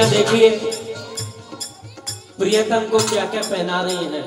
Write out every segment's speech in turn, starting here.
सखियाँ देखिए। प्रियतम को क्या क्या पहना रही हैं?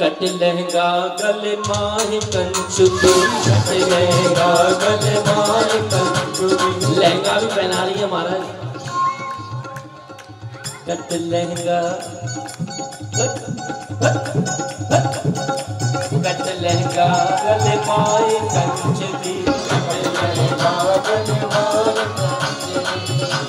कट लहंगा, गले माही कंचुकी कट लहंगा, गले माही कंचुकी लहंगा भी पहना रही है महाराज। कट लहंगा। कट लहंगा, गले माही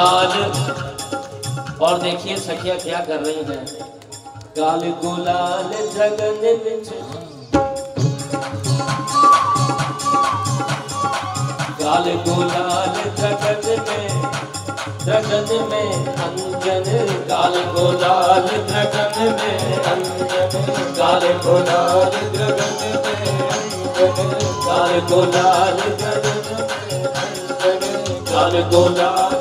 लाल और देखिए सखिया क्या कर रही है। काल गुलाल जगन काल गुलाल जगन में जगन में अंजन। काल गुलाल जगन में अंजन। काल गुलाल जगन में अंजन। काल गुलाल जगन में अंजन। काल गुलाल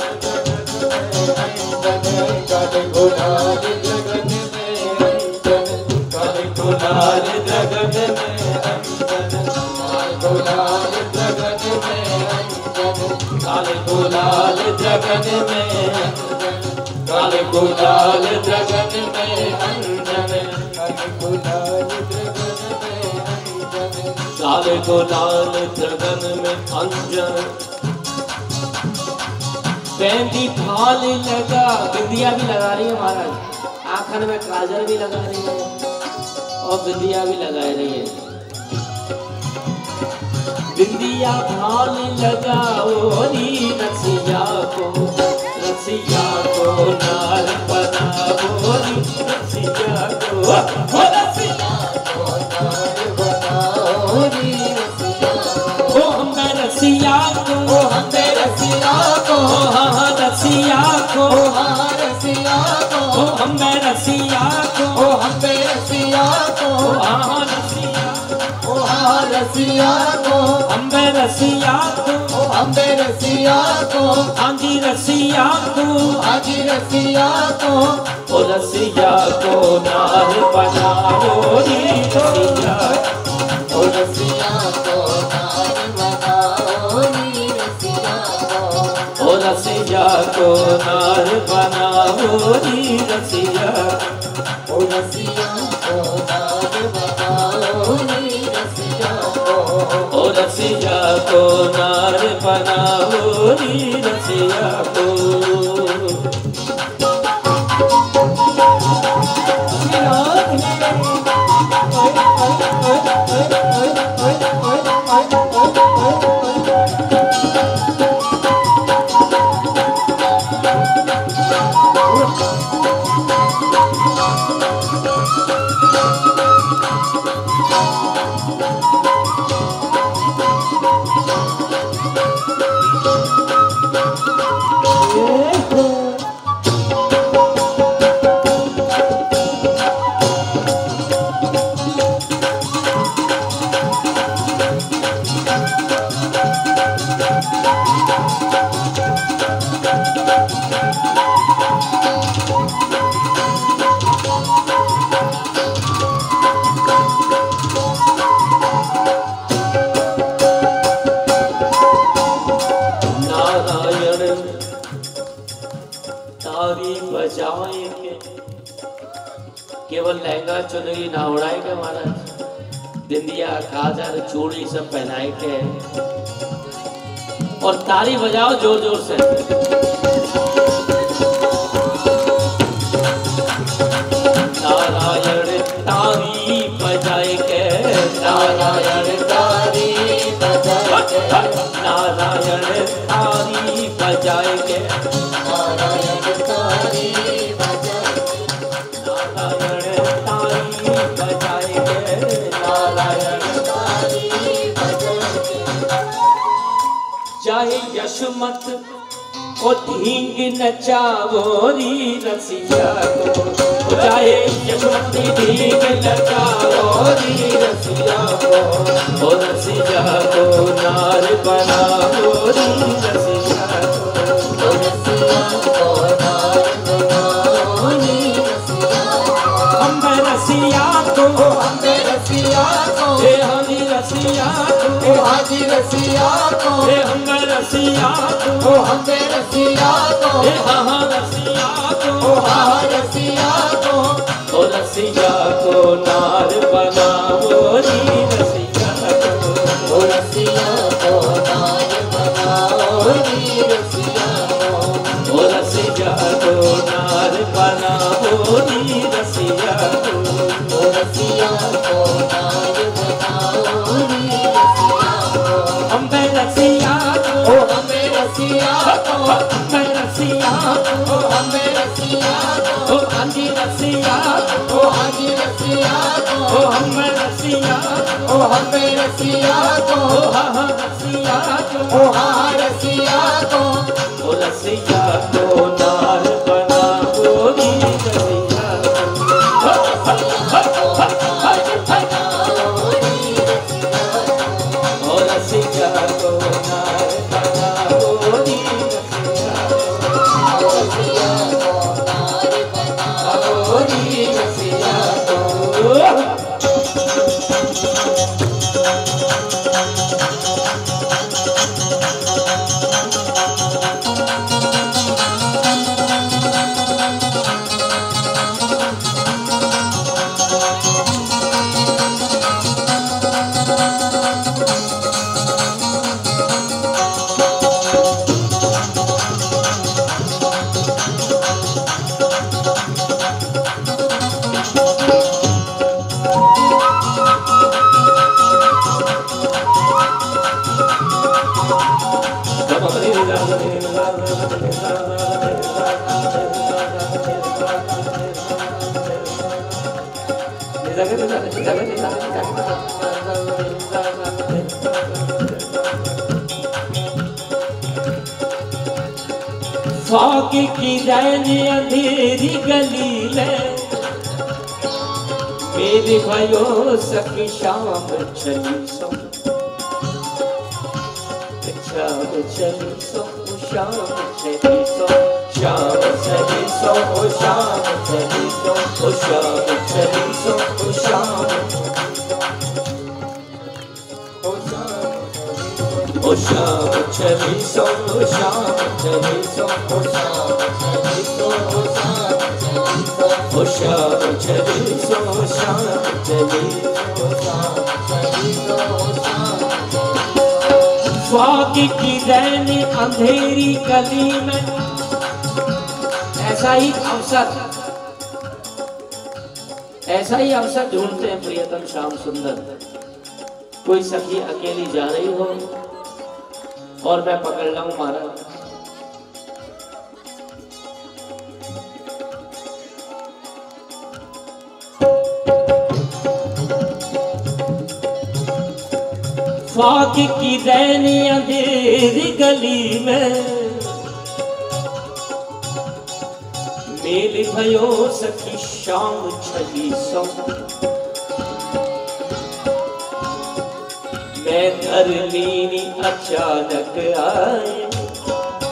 गुलाल जगन में काल गुलाल जगन में अंजन काल गुलाल जगन में अंजन। मेहंदी फाल लगा। बिंदिया भी लगा रही है महाराज। आखन में काजल भी लगा रही है और बिंदिया भी लगा रही है। बिंदिया फाल लगाओ री रसिया को रसिया को नार बनाओ री रसिया को हम रसिया को। ओ हम रसिया को। हाँ रसिया। ओ हाँ रसिया को। हम रसिया को। ओ हम रसिया को। हाजी रसिया को। हाजी रसिया को। ओ रसिया को नार बनाओ री। रसिया। ओ रसिया को नार बनाओ री। रसिया को। ओ रसिया को नार बनाओ रसिया ओ रसिया को नार बनाओ री रसिया को ओ रसिया को नार बनाओ री रसिया को केवल लहंगा, चुनरी ना उड़ाए के महाराज। दिंदिया खाजर चूड़ी सब पहनाए के। और ताली बजाओ ज़ोर ज़ोर से। नारायण बजाए के चाहे यशमत को ढींग नचावोरी रसिया को। यशमती ढींग नचावोरी रसिया को। रसिया को नार बनावोरी रसिया को ओ हाजी रसिया को हे हम रसिया को ओ हमे रसिया को हे हाँ रसिया को ओ हा रसिया को ओ रसिया को नार बनावो री रसिया को ओ रसिया को नार बनाओ नी रसिया को ओ हम रसिया हमे रसिया को फाक की रैन अंधेरी गली में मेरे भयो सखी शाम चली सो शाम चली सो शाम चली सो शाम चली सो ओ शाम चली सो ओ शाम चली सो ओ शाम ओ शाम ओ शाम चली सो ओ शाम चली सो ओ शाम चली सो ओ शाम चली सो ओ शाम चली सो ओ शाम चली सो ओ शाम फाकी की रैनी अंधेरी गली में ऐसा ही अवसर। ऐसा ही अवसर ढूंढते हैं प्रियतम श्याम सुंदर। कोई सखी अकेली जा रही हो और मैं पकड़ लाऊं महाराज फाक की रैनी अंधेरी गली में। भयो सखी शाम सौ। मैं अचानक आए।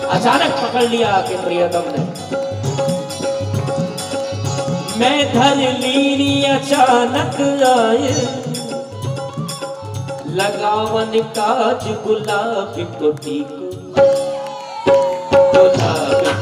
अचानक पकड़ लिया आके प्रियतम ने। मैं धर लीनी अचानक आए। लगावन काज गुलाब को टीको।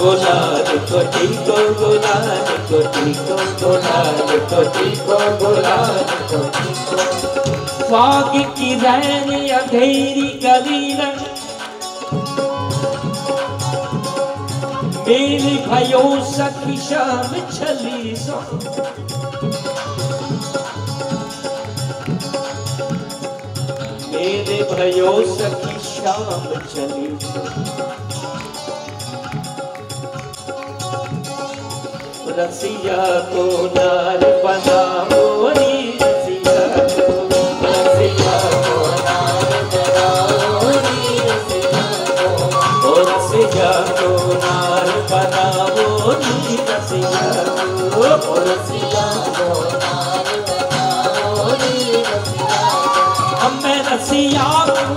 tola to ti to tola to ti to tola to ti to tola to ti to फाग की रहनी अंधेरी कलीन मेरी भयो सखी शाम छली सो मेरे भयो सखी शाम छली सो रसिया को नार बना मोरी रसिया को रसिया को नार बना मोरी रसिया को रसिया को नार बना मोरी रसिया को रसिया को हमें रसिया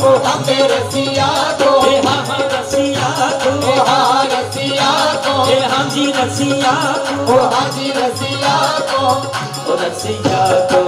को हमें रसिया को हे हाँ रसिया को हाँ रसिया हाजी रसिया ओ हाजी रसिया को रसिया को